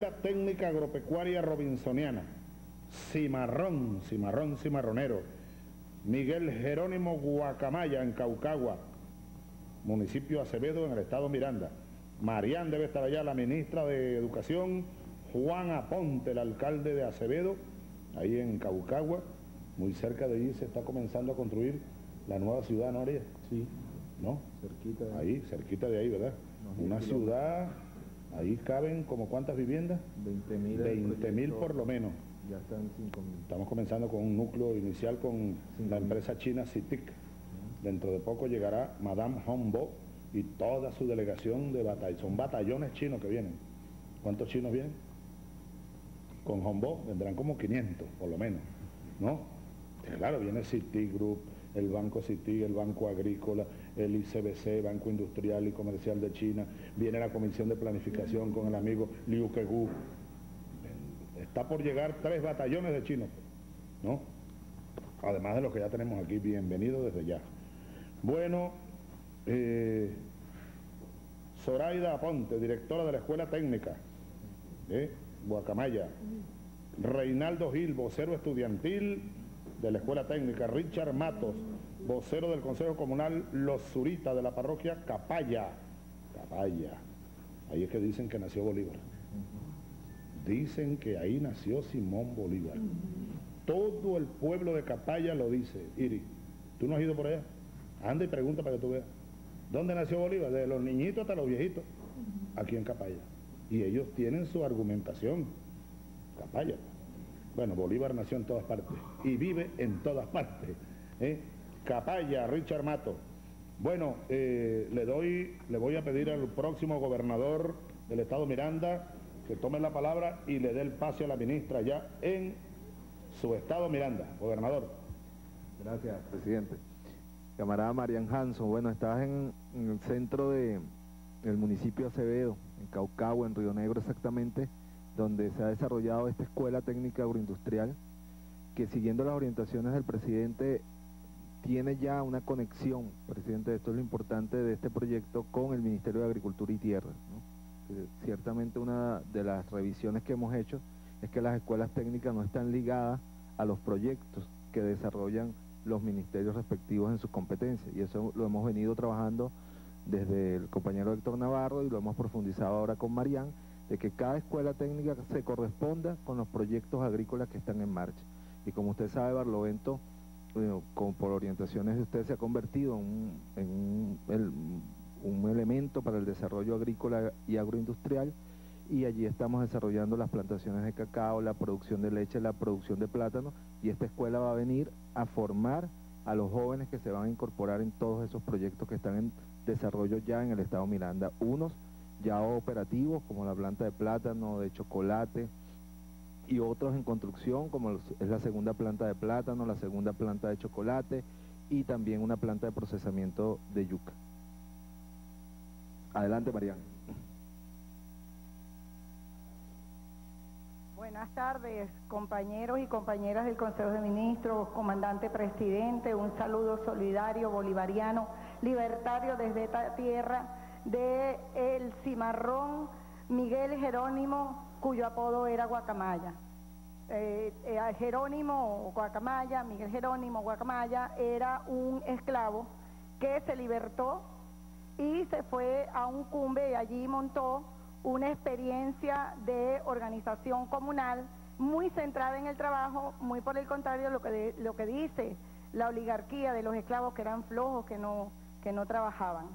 La técnica agropecuaria robinsoniana, cimarrón, cimarrón, cimarronero, Miguel Jerónimo Guacamaya en Caucagua, municipio Acevedo en el estado Miranda. Marián debe estar allá, la ministra de Educación, Juan Aponte, el alcalde de Acevedo, ahí en Caucagua, muy cerca de allí se está comenzando a construir la nueva ciudad, ¿no? Sí. ¿No? Cerquita de ahí. cerquita de ahí, ¿verdad? Una ciudad Ahí caben como cuántas viviendas? 20 mil. 20 mil por lo menos. Ya están 5 mil. Estamos comenzando con un núcleo inicial con la empresa china CITIC. Dentro de poco llegará Madame Hombo y toda su delegación de batallones. Son batallones chinos que vienen. ¿Cuántos chinos vienen? Con Hombo vendrán como 500 por lo menos. ¿No? Claro, viene CITIC Group, el Banco City, el Banco Agrícola, el ICBC, Banco Industrial y Comercial de China, viene la Comisión de Planificación con el amigo Liu Kegu. Está por llegar tres batallones de chinos, ¿no? Además de los que ya tenemos aquí, bienvenido desde ya. Bueno, eh, Zoraida Aponte, directora de la Escuela Técnica de Guacamaya. Reinaldo Gil, vocero estudiantil de la Escuela Técnica, Richard Matos, vocero del Consejo Comunal Los Zuritas de la parroquia Capaya. Capaya. Ahí es que dicen que nació Bolívar. Dicen que ahí nació Simón Bolívar. Todo el pueblo de Capaya lo dice. Iri, ¿tú no has ido por allá? Anda y pregunta para que tú veas. ¿Dónde nació Bolívar? De los niñitos hasta los viejitos. Aquí en Capaya. Y ellos tienen su argumentación. Capaya. Bueno, Bolívar nació en todas partes y vive en todas partes. ¿eh? Capaya, Richard Mato. Bueno, eh, le doy, le voy a pedir al próximo gobernador del estado Miranda que tome la palabra y le dé el pase a la ministra ya en su estado Miranda. Gobernador. Gracias, presidente. Camarada Marian Hanson, bueno, estás en, el centro de el municipio Acevedo, en Caucagua, en Río Negro exactamente, donde se ha desarrollado esta escuela técnica agroindustrial, que siguiendo las orientaciones del presidente tiene ya una conexión, presidente, esto es lo importante de este proyecto, con el Ministerio de Agricultura y Tierra. ciertamente una de las revisiones que hemos hecho es que las escuelas técnicas no están ligadas a los proyectos que desarrollan los ministerios respectivos en sus competencias, y eso lo hemos venido trabajando desde el compañero Héctor Navarro y lo hemos profundizado ahora con Marián, de que cada escuela técnica se corresponda con los proyectos agrícolas que están en marcha. Y como usted sabe, Barlovento, por orientaciones de usted, se ha convertido en, un, elemento para el desarrollo agrícola y agroindustrial y allí estamos desarrollando las plantaciones de cacao, la producción de leche, la producción de plátano y esta escuela va a venir a formar a los jóvenes que se van a incorporar en todos esos proyectos que están en desarrollo ya en el estado Miranda. Unos ya operativos como la planta de plátano, de chocolate y otros en construcción como es la segunda planta de plátano, la segunda planta de chocolate y también una planta de procesamiento de yuca. Adelante, Mariana. Buenas tardes, compañeros y compañeras del Consejo de Ministros, comandante presidente, un saludo solidario, bolivariano, libertario desde esta tierra de el cimarrón Miguel Jerónimo, cuyo apodo era Guacamaya. Eh, eh, Jerónimo Guacamaya, Miguel Jerónimo Guacamaya, era un esclavo que se libertó y se fue a un cumbe y allí montó una experiencia de organización comunal muy centrada en el trabajo, muy por el contrario lo que, lo que dice la oligarquía de los esclavos que eran flojos, que no, que no trabajaban.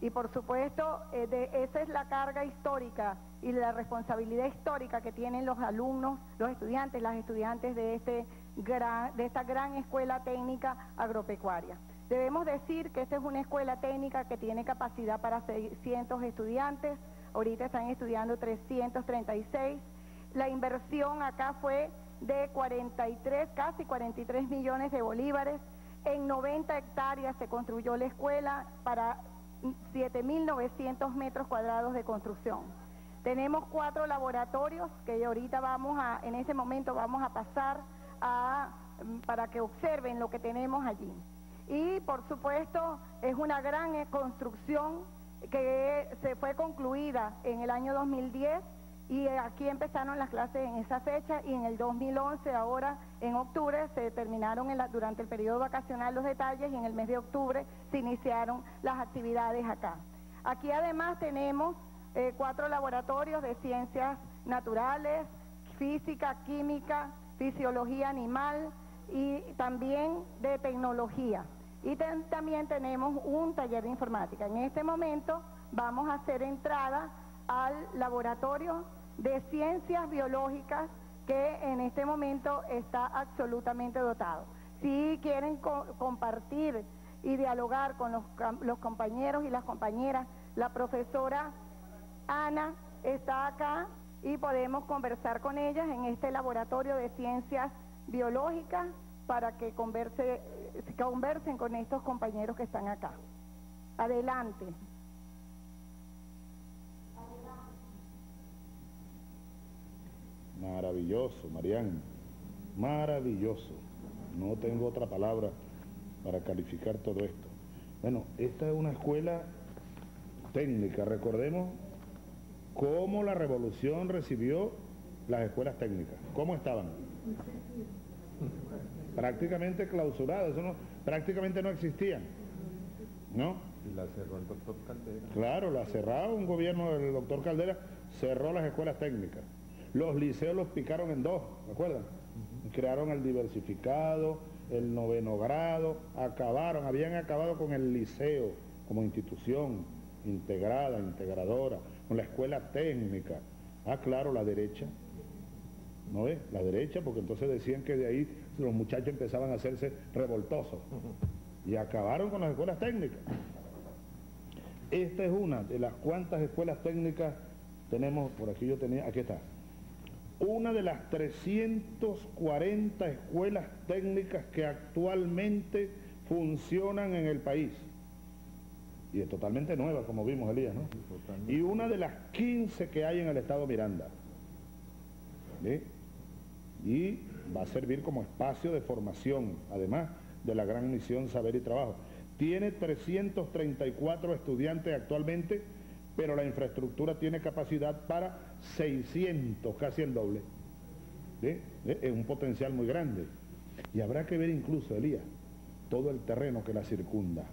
Y por supuesto, eh, de, esa es la carga histórica y la responsabilidad histórica que tienen los alumnos, los estudiantes, las estudiantes de, este de esta gran escuela técnica agropecuaria. Debemos decir que esta es una escuela técnica que tiene capacidad para 600 estudiantes, ahorita están estudiando 336. La inversión acá fue de 43, casi 43 millones de bolívares. En 90 hectáreas se construyó la escuela para 7.900 metros cuadrados de construcción. Tenemos cuatro laboratorios que ahorita vamos a, en ese momento vamos a pasar a, mm, para que observen lo que tenemos allí. Y por supuesto es una gran eh, construcción que se fue concluida en el año 2010 y aquí empezaron las clases en esa fecha y en el 2011, ahora en octubre, se terminaron durante el periodo vacacional los detalles y en el mes de octubre se iniciaron las actividades acá. Aquí además tenemos eh, cuatro laboratorios de ciencias naturales, física, química, fisiología animal y también de tecnología. Y también tenemos un taller de informática. En este momento vamos a hacer entrada al laboratorio de ciencias biológicas que en este momento está absolutamente dotado. Si quieren compartir y dialogar con los, los compañeros y las compañeras, la profesora Ana está acá y podemos conversar con ellas en este laboratorio de ciencias biológicas para que converse, conversen con estos compañeros que están acá. Adelante. Maravilloso, Marián. Maravilloso. No tengo otra palabra para calificar todo esto. Bueno, esta es una escuela técnica. Recordemos cómo la revolución recibió las escuelas técnicas. ¿Cómo estaban? Prácticamente clausuradas, eso no, prácticamente no existían. ¿No? Y la cerró el doctor Caldera. Claro, la cerró un gobierno del doctor Caldera, cerró las escuelas técnicas. Los liceos los picaron en dos, ¿me acuerdan? Crearon el diversificado, el noveno grado, acabaron, habían acabado con el liceo como institución integrada, integradora, con la escuela técnica. Ah, claro, la derecha. ¿No es? La derecha, porque entonces decían que de ahí los muchachos empezaban a hacerse revoltosos. Y acabaron con las escuelas técnicas. Esta es una de las cuantas escuelas técnicas tenemos, por aquí yo tenía, aquí está, una de las 340 escuelas técnicas que actualmente funcionan en el país. Y es totalmente nueva, como vimos Elías, ¿no? Y una de las 15 que hay en el estado Miranda. Y va a servir como espacio de formación, además de la gran misión Saber y Trabajo. Tiene 334 estudiantes actualmente pero la infraestructura tiene capacidad para 600, casi el doble. Es un potencial muy grande. Y habrá que ver incluso, Elías, todo el terreno que la circunda.